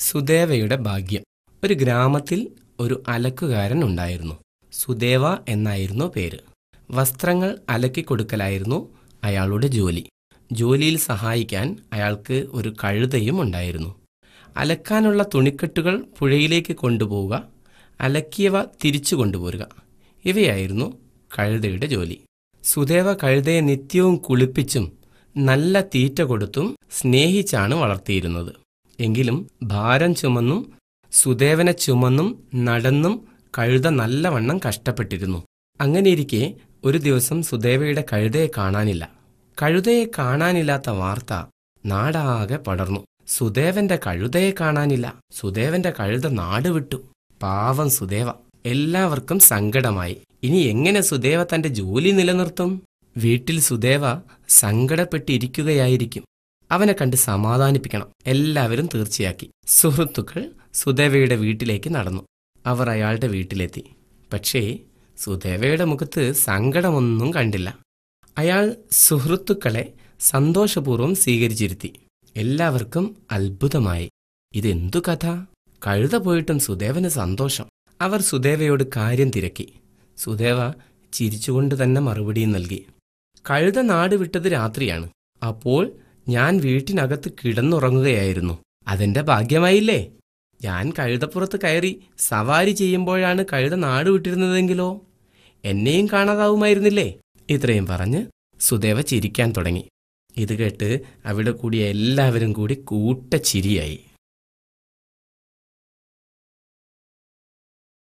സുദേവയുടെ ഭാഗ്യം. ഒരു ഗ്രാമത്തിൽ ഒരു അലക്കുകാരൻ ഉണ്ടായിരുന്നു. സുദേവ എന്നായിരുന്നു പേര്. വസ്ത്രങ്ങൾ അലക്കിക്കൊടുക്കലായിരുന്നു അയാളുടെ ജോലി. ജോലിയിൽ സഹായിക്കാൻ അയാൾക്ക് ഒരു കഴുതയും ഉണ്ടായിരുന്നു. അലക്കാനുള്ള തുണിക്കെട്ടുകൾ പുഴയിലേക്ക് കൊണ്ടുപോവുക അലക്കിയവ തിരിച്ചു കൊണ്ടുപോരുക ഇവയായിരുന്നു കഴുതയുടെ ജോലി. സുദേവ കഴുതയെ നിത്യവും കുളിപ്പിച്ചും നല്ല തീറ്റ കൊടുത്തും സ്നേഹിച്ചാണ് വളർത്തിയിരുന്നത്. എങ്കിലും ഭാരം ചുമന്നും സുദേവനെ ചുമന്നും നടന്നും കഴുത നല്ലവണ്ണം കഷ്ടപ്പെട്ടിരുന്നു. അങ്ങനെയിരിക്കെ ഒരു ദിവസം സുദേവയുടെ കഴുതയെ കാണാനില്ല. കഴുതയെ കാണാനില്ലാത്ത വാർത്ത നാടാകെ പടർന്നു. സുദേവന്റെ കഴുതയെ കാണാനില്ല. സുദേവന്റെ കഴുത നാട് വിട്ടു പാവം സുദേവ. എല്ലാവർക്കും സങ്കടമായി. ഇനി എങ്ങനെ സുദേവ തന്റെ ജോലി നിലനിർത്തും? വീട്ടിൽ സുദേവ സങ്കടപ്പെട്ടിരിക്കുകയായിരിക്കും. അവനെ കണ്ട് സമാധാനിപ്പിക്കണം. എല്ലാവരും തീർച്ചയാക്കി. സുഹൃത്തുക്കൾ സുദേവയുടെ വീട്ടിലേക്ക് നടന്നു. അവർ അയാളുടെ വീട്ടിലെത്തി. പക്ഷേ സുദേവയുടെ മുഖത്ത് സങ്കടമൊന്നും കണ്ടില്ല. അയാൾ സുഹൃത്തുക്കളെ സന്തോഷപൂർവം സ്വീകരിച്ചിരുത്തി. എല്ലാവർക്കും അത്ഭുതമായി. ഇതെന്തു കഥ? കഴുത പോയിട്ടും സുദേവന് സന്തോഷം. അവർ സുദേവയോട് കാര്യം തിരക്കി. സുദേവ ചിരിച്ചുകൊണ്ട് തന്നെ മറുപടിയും നൽകി. കഴുത നാട് വിട്ടത് രാത്രിയാണ്. അപ്പോൾ ഞാൻ വീട്ടിനകത്ത് കിടന്നുറങ്ങുകയായിരുന്നു. അതെന്റെ ഭാഗ്യമായില്ലേ? ഞാൻ കഴുതപ്പുറത്ത് കയറി സവാരി ചെയ്യുമ്പോഴാണ് കഴുത നാട് വിട്ടിരുന്നതെങ്കിലോ? എന്നെയും കാണാതാവുമായിരുന്നില്ലേ? ഇത്രയും പറഞ്ഞ് സുദേവ ചിരിക്കാൻ തുടങ്ങി. ഇത് കേട്ട് അവിടെ കൂടിയ എല്ലാവരും കൂടി കൂട്ട ചിരിയായി